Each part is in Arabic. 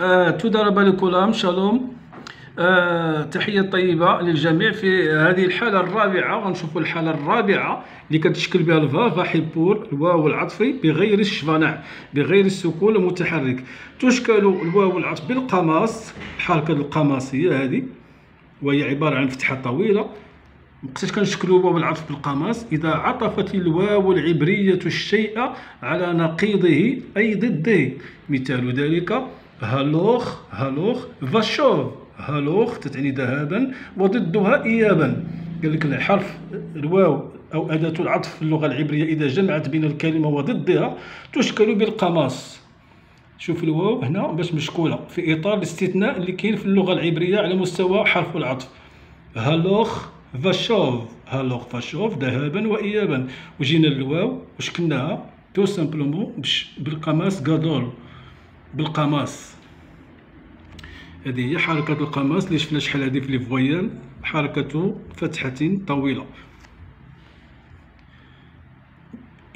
آه תודה רבה לכולם שלום آه تحية طيبة للجميع في هذه الحالة الرابعة. غنشوفوا الحالة الرابعة اللي كتشكل بها ال וו החיבור الواو العطفي بغير ال שווא נע بغير السكون المتحرك. تشكل الواو العطف بال קמץ الحركة القماصية هذه وهي عبارة عن فتحة طويلة. وقتاش كنشكلوا واو العطف بال קמץ. إذا عطفت الواو العبرية الشيء على نقيضه أي ضده. مثال ذلك هالوخ هالوخ فاشوف هالوخ تتعني ذهابا وضدها إيابا. قال لك الحرف الواو أو أداة العطف في اللغة العبرية إذا جمعت بين الكلمة وضدها تشكل بالقماص. شوف الواو هنا باش مشكولة. في إطار الاستثناء اللي كاين في اللغة العبرية على مستوى حرف العطف. هالوخ فاشوف הלוך ושוב ذهابا وإيابا. وجينا للواو وشكلناها tout simplement بال קמץ גדול بال קמץ. هذه هي حركة ال קמץ اللي شفنا شحال هذه في les voyelles حركة فتحة طويلة.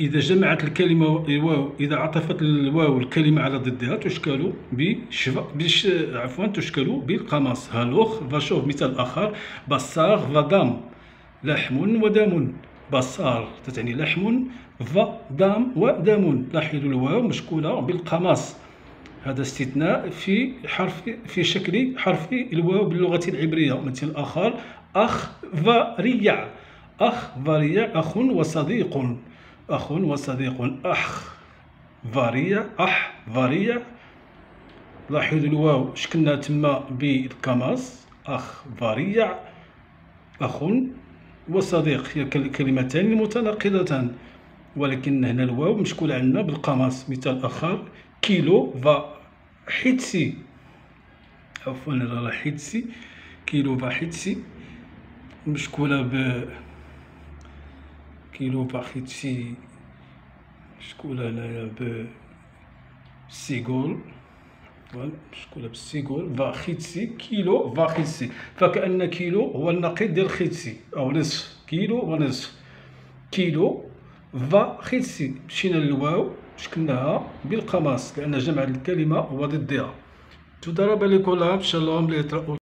إذا جمعت الكلمة الواو إذا عطفت الواو الكلمة على ضدها تشكل ب שווא بش عفوا تشكل بال קמץ. הלוך ושוב مثال آخر. بصار فدام لحم ودم بصار تتعني لحم فدام ودم لاحظوا الواو مشكولة بالقماص. هذا استثناء في حرف في شكل حرف الواو باللغة العبرية مثل آخر أخ فريع أخ فريع أخ وصديق أخ وصديق أخ فريع أح فريع لاحظوا الواو شكلنا تما بالكماس أخ فريع أخ وصديق هي كلمتان متناقضتان. ولكن هنا الواو مشكول عندنا بالقماص مثال آخر. كيلو فا حيتسي عفوا لا حيتسي كيلو فا حيتسي مشكولة ب كيلو فا حيتسي مشكولة هنايا ب סגול مشكولة بال סגול וחצי קילו וחצי فكأن كيلو هو النقيض ديال חצי أو نصف كيلو ونصف קילו וחצי مشينا للواو شكلناها بال קמץ لأن جمع الكلمة هو ضدها. תודה רבה לכולם שלום להתראות